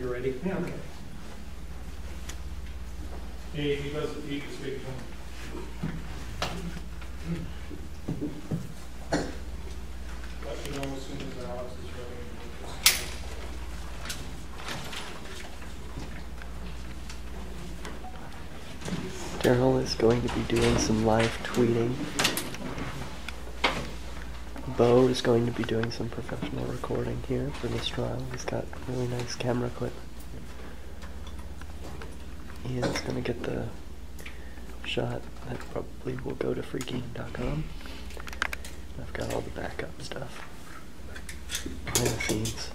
You ready? Yeah, okay. Hey, he does, he can speak to him. Let you know as soon as Alex is ready. Daryl is going to be doing some live tweeting. Bo is going to be doing some professional recording here for this trial. He's got really nice camera equipment. Ian's gonna get the shot that probably will go to freekeene.com. I've got all the backup stuff behind the scenes.